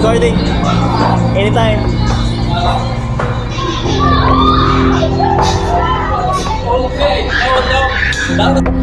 recording. Anytime. Okay, oh, no.